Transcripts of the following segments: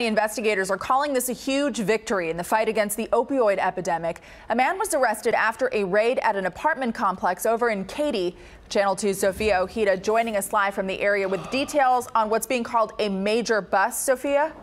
Investigators are calling this a huge victory in the fight against the opioid epidemic. A man was arrested after a raid at an apartment complex over in Katy. Channel 2's Sophia Ojeda joining us live from the area with details on what's being called a major bust. Sophia?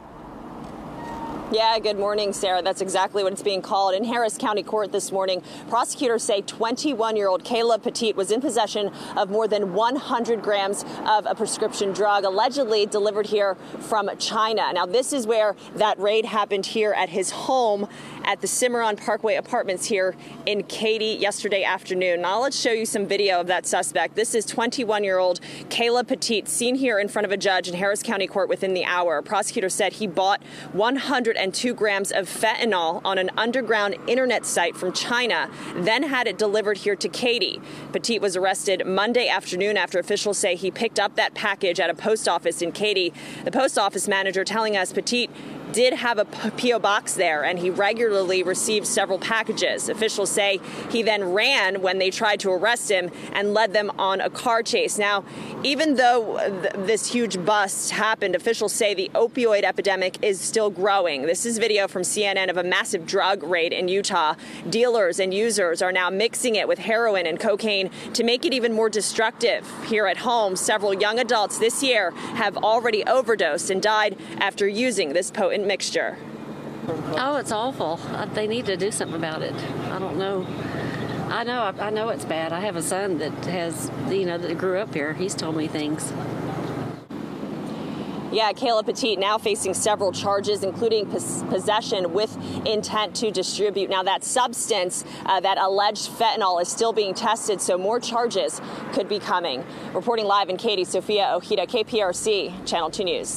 Yeah, good morning, Sarah. That's exactly what it's being called. In Harris County Court this morning, prosecutors say 21 year old Kayla Petit was in possession of more than 100 grams of a prescription drug, allegedly delivered here from China. Now, this is where that raid happened here at his home at the Cimarron Parkway Apartments here in Katy yesterday afternoon. Now, let's show you some video of that suspect. This is 21 year old Kayla Petit, seen here in front of a judge in Harris County Court within the hour. A prosecutor said he bought 100 102 grams of fentanyl on an underground internet site from China, then had it delivered here to Katy. Petit was arrested Monday afternoon after officials say he picked up that package at a post office in Katy. The post office manager telling us Petit did have a P.O. box there and he regularly received several packages. Officials say he then ran when they tried to arrest him and led them on a car chase. Now, even though th this huge bust happened, officials say the opioid epidemic is still growing. This is video from CNN of a massive drug raid in Utah. Dealers and users are now mixing it with heroin and cocaine to make it even more destructive. Here at home, several young adults this year have already overdosed and died after using this potent mixture. Oh, it's awful. Uh, they need to do something about it. I don't know. I know. I know it's bad. I have a son that has, you know, that grew up here. He's told me things. Yeah, Kayla Petit now facing several charges, including pos possession with intent to distribute. Now, that substance, uh, that alleged fentanyl, is still being tested, so more charges could be coming. Reporting live in Katy, Sophia Ojeda, KPRC, Channel 2 News.